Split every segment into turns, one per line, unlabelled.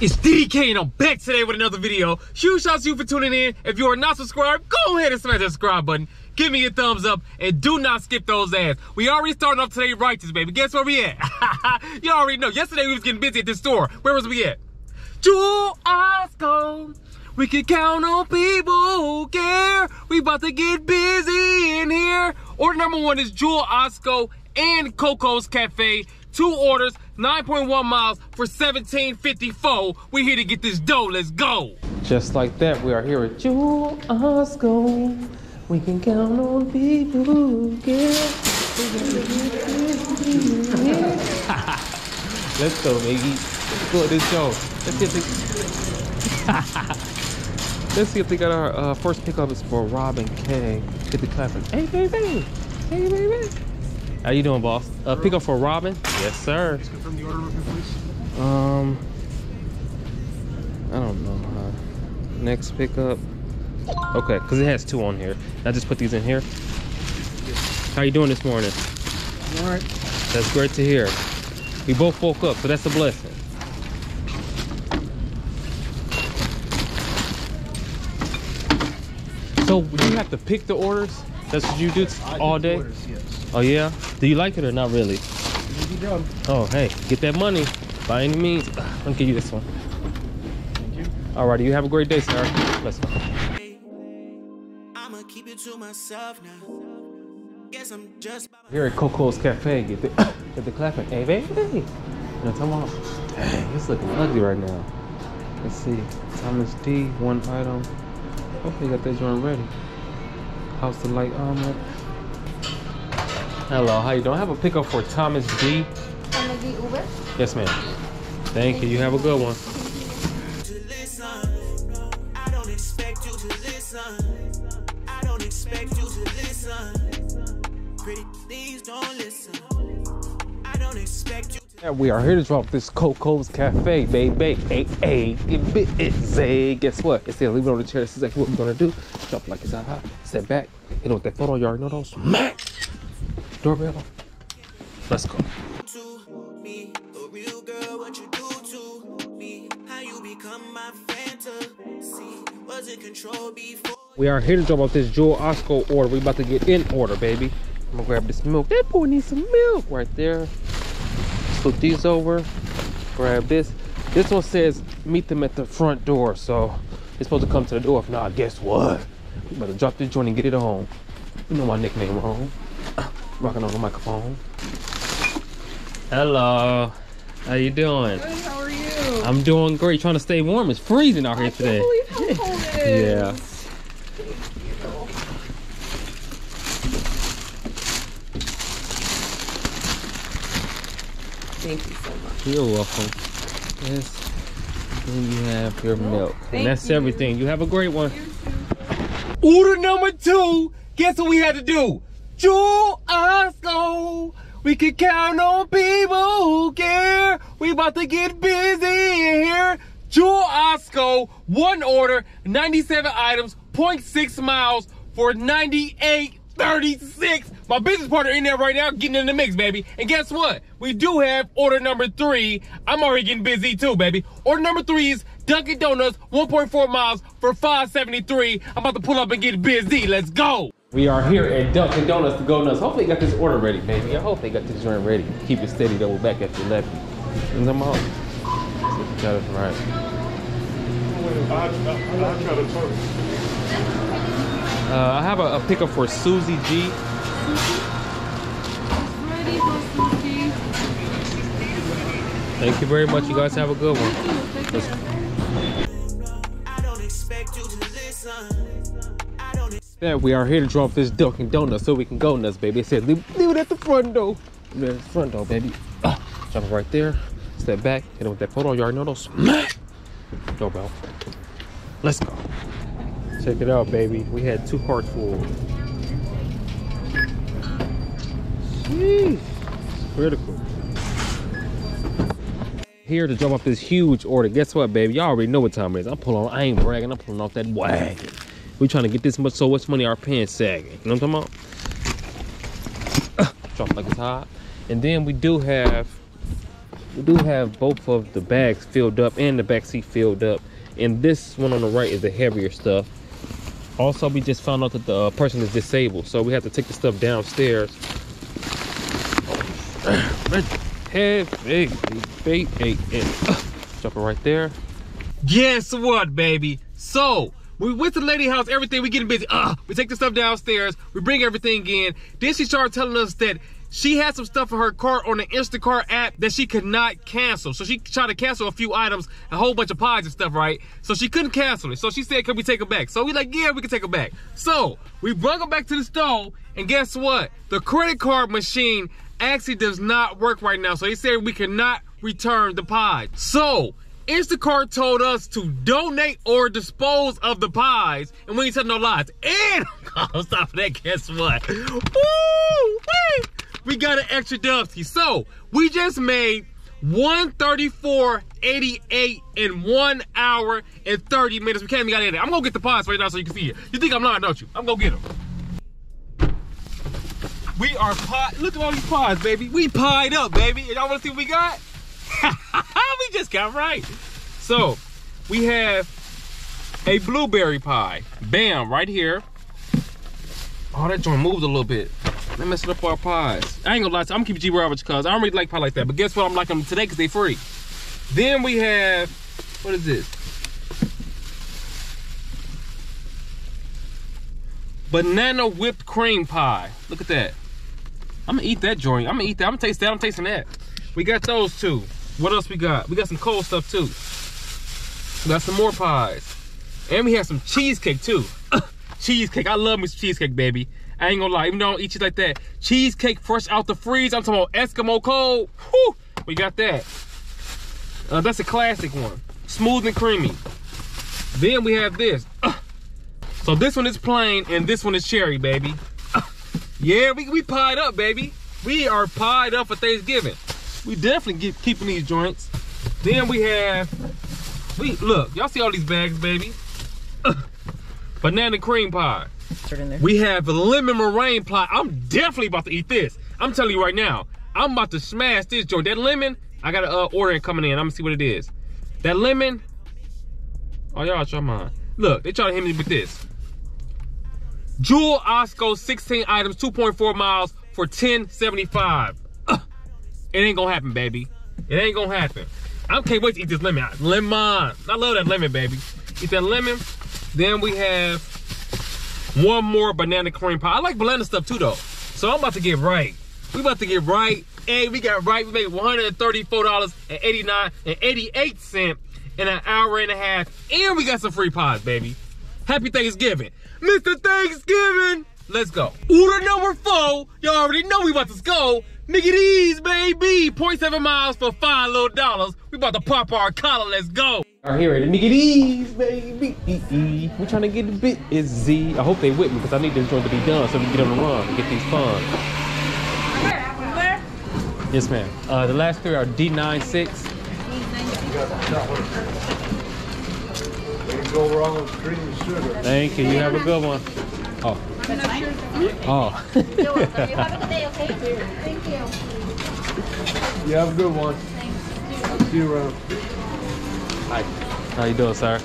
It's DDK and I'm back today with another video. Huge shout out to you for tuning in. If you are not subscribed, go ahead and smash that subscribe button. Give me a thumbs up and do not skip those ads. We already starting off today righteous, baby. Guess where we at? you already know. Yesterday we was getting busy at the store. Where was we at? Jewel Osco. We can count on people who care. We about to get busy in here. Order number one is Jewel Osco and Coco's Cafe. Two orders, 9.1 miles for 17.54. We're here to get this dough. Let's go. Just like that, we are here at Jewel Osco. We can count on people who care. Let's go, baby. Let's go at this show. Let's get this. Let's see if they got our uh, first pickup is for Robin K. Get the clapping. Hey, baby. Hey, baby. How you doing, boss? Uh, pick up for Robin? Yes, sir.
Confirm the order real quick, please.
Um, I don't know. Uh, next pickup. Okay, because it has two on here. I just put these in here. How you doing this morning?
All right.
That's great to hear. We both woke up, so that's a blessing. So you have to pick the orders? That's what you do all day?
Orders, yes.
Oh yeah? Do you like it or not really? Oh hey, get that money by any means. I'll give you this one.
Thank you.
Alrighty, you have a great day, sir. Let's go.
I'ma keep it to myself now. Guess I'm just
Here at Coco's Cafe, get the get the clapping. Hey, baby. You know, what I'm talking? Dang, it's looking ugly right now. Let's see. Thomas D, one item. Hopefully you got that joint ready. House the light omelet. Hello, how you doing? I have a pickup for Thomas D.
Thomas D. Uber.
Yes, ma'am. Thank you. You have a good one.
to listen. I don't expect you to listen. I don't expect you to listen. Pretty please don't listen. I don't expect you
we are here to drop this Coco's Cafe, baby. Hey, hey, bit it, say. Guess what? Instead of leaving it on the chair, this is exactly what we're gonna do. Drop like it's hot, step back, hit it with that photo, you already know those. Smack! Doorbell. Let's go.
to me. A real girl, what you do to me. How you become my fantasy. Wasn't control before.
We are here to drop off this Jewel Osco order. We about to get in order, baby. I'm gonna grab this milk. That boy needs some milk right there. Flip these over. Grab this. This one says meet them at the front door, so it's supposed to come to the door. If not, guess what? We better drop this joint and get it home. You know my nickname wrong. Rocking on the microphone. Hello. How you doing?
Good, how are you?
I'm doing great. Trying to stay warm. It's freezing out here
I
today.
can't believe how cold it is.
Yeah.
Thank you so much.
You're welcome. Yes. Then you have your oh, milk.
thank
And that's
you.
everything. You have a great one. Order number two. Guess what we had to do? Jewel Osco. We can count on people who care. We about to get busy in here. Jewel Osco, one order, 97 items, 0.6 miles for 98.36. My business partner in there right now getting in the mix, baby. And guess what? We do have order number three. I'm already getting busy too, baby. Order number three is Dunkin' Donuts, 1.4 miles for 573. I'm about to pull up and get busy. Let's go. We are here at Dunkin' Donuts to go nuts. Hopefully, they got this order ready, baby. I hope they got this joint ready. Keep it steady, double back after 11. And I'm out. See if you got it right. Uh, I have a, a pickup for Susie G.
Ready for sushi.
Thank you very much. You guys have a good one. Let's-
I don't expect you to listen. I don't expect
Yeah, we are here to drop this Dunkin' Donuts so we can go nuts, baby. It said leave, leave it at the front door. It the front door, baby. Ah, jump right there. Step back. Hit it with that photo. You already know those. Doorbell. Let's go. Check it out, baby. We had two carts full. Jeez. Critical. Here to drop off this huge order. Guess what, baby? Y'all already know what time it is. I'm pulling. I ain't bragging. I'm pulling off that wagon. We trying to get this much so much money our pants sagging. You know what I'm talking about? Drop like it's hot. And then we do have we do have both of the bags filled up and the back seat filled up. And this one on the right is the heavier stuff. Also, we just found out that the uh, person is disabled, so we have to take the stuff downstairs. Heavy, baby, Jump it right there. Guess what, baby? So, we went to the lady house, everything, we getting busy. Uh, we take the stuff downstairs, we bring everything in. Then she started telling us that she had some stuff in her cart on the Instacart app that she could not cancel. So she tried to cancel a few items, a whole bunch of pies and stuff, right? So she couldn't cancel it. So she said, can we take it back? So we like, yeah, we can take it back. So we brought her back to the store, and guess what? The credit card machine actually does not work right now. So he said we cannot return the pies. So Instacart told us to donate or dispose of the pies, and we ain't telling no lies. And on top of that, guess what? Woo! We got an extra dubsky. So we just made 134.88 in one hour and 30 minutes. We can't even got there. I'm gonna get the pies right now so you can see it. You think I'm lying, don't you? I'm gonna get them. We are pie. Look at all these pies, baby. We pied up, baby. Y'all wanna see what we got? we just got right. So we have a blueberry pie. Bam, right here. Oh, that joint moved a little bit. They messing up our pies. I ain't gonna lie to you, I'm gonna keep G average because I don't really like pie like that. But guess what? I'm liking them today because they free. Then we have, what is this? Banana whipped cream pie. Look at that. I'm gonna eat that joint. I'm gonna eat that. I'm gonna taste that. I'm tasting that. We got those two. What else we got? We got some cold stuff too. We got some more pies. And we have some cheesecake too. Cheesecake. I love me cheesecake, baby. I ain't gonna lie, even though I don't eat you like that. Cheesecake fresh out the freeze. I'm talking about Eskimo cold. Whew, we got that. Uh, that's a classic one. Smooth and creamy. Then we have this. So this one is plain and this one is cherry, baby. Yeah, we, we pied up, baby. We are pied up for Thanksgiving. We definitely keep keeping these joints. Then we have, we look, y'all see all these bags, baby? Banana cream pie. We have lemon meringue pie. I'm definitely about to eat this. I'm telling you right now, I'm about to smash this joint. That lemon, I got to uh, order it coming in. I'm gonna see what it is. That lemon, oh y'all try mine. Look, they try to hit me with this. Jewel Osco 16 items, 2.4 miles for 10.75. Ugh. It ain't gonna happen, baby. It ain't gonna happen. I can't wait to eat this lemon. Lemon. I love that lemon, baby. Eat that lemon. Then we have one more banana cream pie. I like banana stuff too, though. So I'm about to get right. We about to get right. Hey, we got right. We made $134.89 and 88 cent in an hour and a half. And we got some free pies, baby. Happy Thanksgiving. Mr. Thanksgiving. Let's go. Order number four. Y'all already know we about to go. Mickey D's, baby. 0.7 miles for five little dollars. We about to pop our collar. Let's go. All right, here it is. Mickey D's, baby. We trying to get the bit is Z. I hope they with me because I need this joint to be done so we can get on the run and get these funds. Yes, ma'am. Uh, the last three are D96.
Can't go wrong with cream and sugar.
Thank you. You have a good one. Oh. Oh.
You're welcome. You have a good day, okay? Thank you.
You have a good one. See you around.
Hi. How you doing, sir?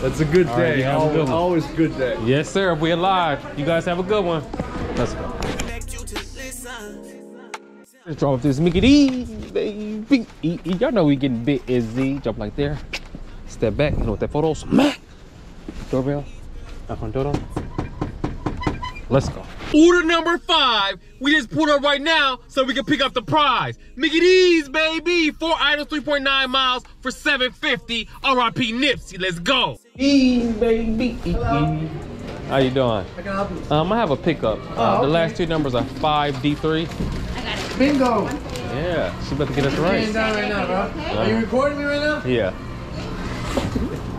That's a good
All right,
day.
you have a
always,
good one.
always good day.
Yes, sir. We're live. You guys have a good one. Let's go.
Expect you to listen.
Let's drop this Mickey D, baby. Y'all know we getting bit is Z. Jump like there. Step back. You know what that photo smack. Doorbell. Knock on door. Let's go. Order number five. We just pulled up right now so we can pick up the prize. Mickey D's, baby. Four items, 3.9 miles for 750. R.I.P. Nipsey. Let's go. D's, baby. How you doing?
I can help you.
Um, I have a pickup. Uh,
Oh,
The
okay.
last two numbers are 5D3. I got it.
Bingo.
Yeah, she about to get us
Laying
right.
down right now, bro. Are you recording me right now?
Yeah.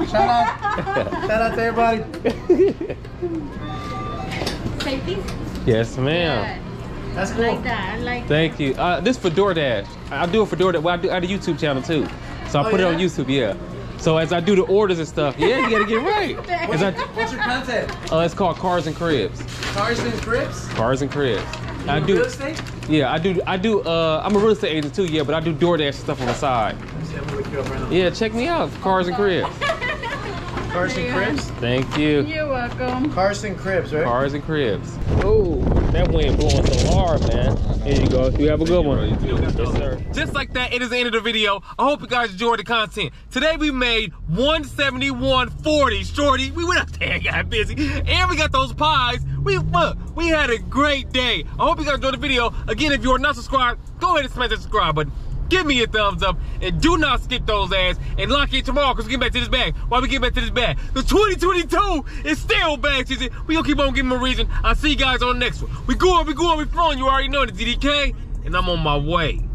Shout out. Shout out to everybody.
Safety?
Yes, ma'am.
That's
I
cool.
like that. I like
Thank you. Uh, this for DoorDash. I do it for DoorDash. Well, I do I have a YouTube channel too. So I
Oh,
put it on YouTube, yeah. So as I do the orders and stuff, yeah, you gotta get right. As I,
What's your content?
uh, it's called Cars and Cribs.
Cars and Cribs?
Cars and Cribs. I do. real estate? Yeah, I do. I do. Uh, I'm a real estate agent too. Yeah, but I do DoorDash and stuff on the side. Yeah, check me out. Cars and cribs.
Carson Cribs?
Thank you.
You're welcome.
Carson Cribs, right?
Cars and cribs. Oh, that wind blowing so hard, man. Here you go. You have a good one. Yes, sir. Just like that, it is the end of the video. I hope you guys enjoyed the content. Today we made 171.40. Shorty, we went up there and got busy. And we got those pies. We look, we had a great day. I hope you guys enjoyed the video. Again, if you are not subscribed, go ahead and smash that subscribe button. Give me a thumbs up and do not skip those ads and lock in tomorrow because we get back to this bag. Why we get back to this bag? The 2022 is still bag season. We gonna keep on giving them a reason. I'll see you guys on the next one. We going, we going, we flowing. You already know the DDK, and I'm on my way.